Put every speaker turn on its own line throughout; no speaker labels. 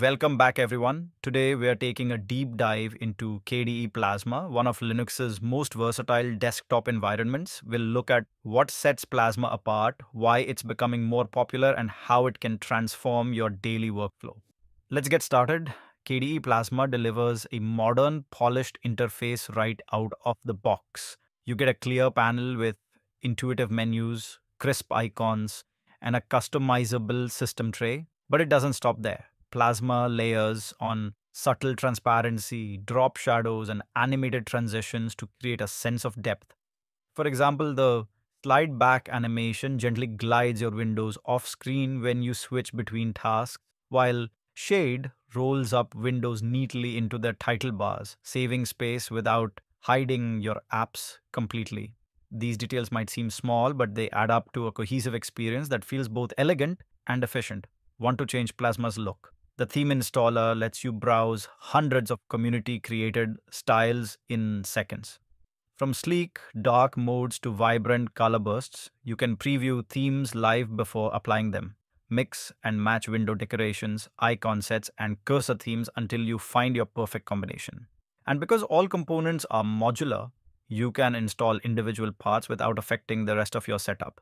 Welcome back, everyone. Today, we are taking a deep dive into KDE Plasma, one of Linux's most versatile desktop environments. We'll look at what sets Plasma apart, why it's becoming more popular, and how it can transform your daily workflow. Let's get started. KDE Plasma delivers a modern, polished interface right out of the box. You get a clear panel with intuitive menus, crisp icons, and a customizable system tray. But it doesn't stop there plasma layers on subtle transparency, drop shadows, and animated transitions to create a sense of depth. For example, the slide back animation gently glides your windows off screen when you switch between tasks, while shade rolls up windows neatly into their title bars, saving space without hiding your apps completely. These details might seem small, but they add up to a cohesive experience that feels both elegant and efficient. Want to change Plasma's look? The theme installer lets you browse hundreds of community created styles in seconds. From sleek, dark modes to vibrant color bursts, you can preview themes live before applying them. Mix and match window decorations, icon sets, and cursor themes until you find your perfect combination. And because all components are modular, you can install individual parts without affecting the rest of your setup.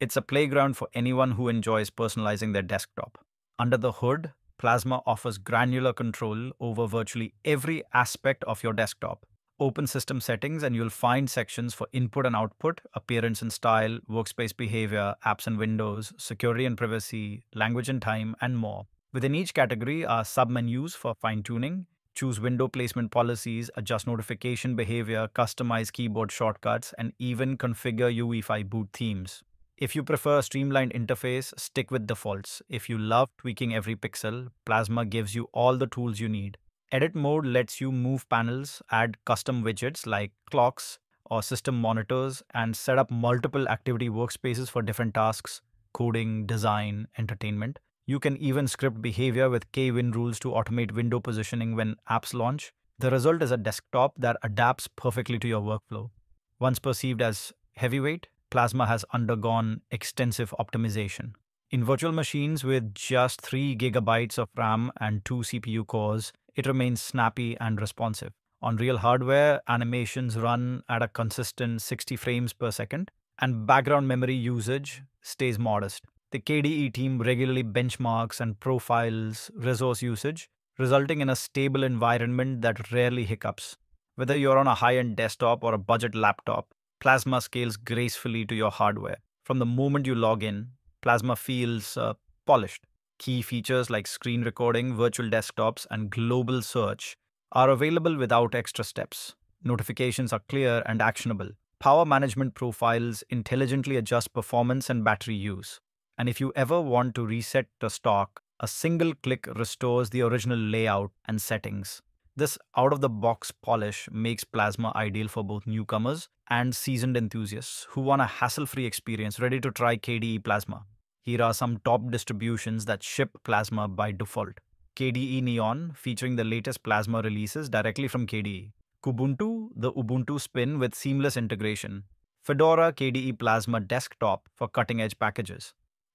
It's a playground for anyone who enjoys personalizing their desktop. Under the hood, Plasma offers granular control over virtually every aspect of your desktop. Open system settings and you'll find sections for input and output, appearance and style, workspace behavior, apps and windows, security and privacy, language and time, and more. Within each category are submenus for fine tuning. Choose window placement policies, adjust notification behavior, customize keyboard shortcuts, and even configure UEFI boot themes. If you prefer a streamlined interface, stick with defaults. If you love tweaking every pixel, Plasma gives you all the tools you need. Edit mode lets you move panels, add custom widgets like clocks or system monitors, and set up multiple activity workspaces for different tasks, coding, design, entertainment. You can even script behavior with KWin rules to automate window positioning when apps launch. The result is a desktop that adapts perfectly to your workflow. Once perceived as heavyweight, Plasma has undergone extensive optimization. In virtual machines with just 3 gigabytes of RAM and 2 CPU cores, it remains snappy and responsive. On real hardware, animations run at a consistent 60 frames per second, and background memory usage stays modest. The KDE team regularly benchmarks and profiles resource usage, resulting in a stable environment that rarely hiccups. Whether you're on a high end desktop or a budget laptop, Plasma scales gracefully to your hardware. From the moment you log in, Plasma feels uh, polished. Key features like screen recording, virtual desktops, and global search are available without extra steps. Notifications are clear and actionable. Power management profiles intelligently adjust performance and battery use. And if you ever want to reset to stock, a single click restores the original layout and settings. This out of the box polish makes Plasma ideal for both newcomers and seasoned enthusiasts who want a hassle free experience ready to try KDE Plasma. Here are some top distributions that ship Plasma by default KDE Neon, featuring the latest Plasma releases directly from KDE. Kubuntu, the Ubuntu spin with seamless integration. Fedora KDE Plasma Desktop for cutting edge packages.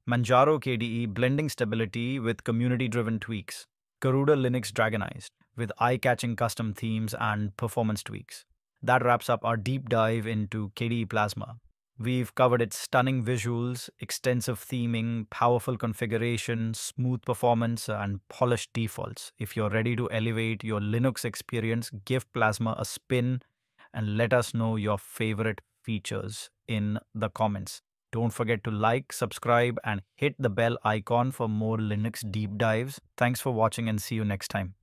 Manjaro KDE blending stability with community driven tweaks. Garuda Linux Dragonized with eye catching custom themes and performance tweaks. That wraps up our deep dive into KDE Plasma. We've covered its stunning visuals, extensive theming, powerful configuration, smooth performance, and polished defaults. If you're ready to elevate your Linux experience, give Plasma a spin and let us know your favorite features in the comments. Don't forget to like, subscribe, and hit the bell icon for more Linux deep dives. Thanks for watching and see you next time.